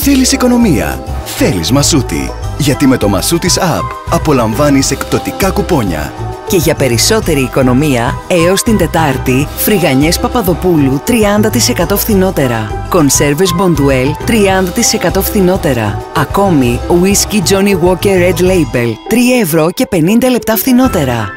Θέλεις οικονομία. Θέλεις Μασούτη. Γιατί με το Μασούτης App απολαμβάνεις εκπτωτικά κουπόνια. Και για περισσότερη οικονομία, έως την Τετάρτη, φρυγανιές Παπαδοπούλου 30% φθηνότερα. Κονσέρβες Μποντουέλ 30% φθηνότερα. Ακόμη, Whisky Johnny Walker Red Label 3 ευρώ και 50 λεπτά φθηνότερα.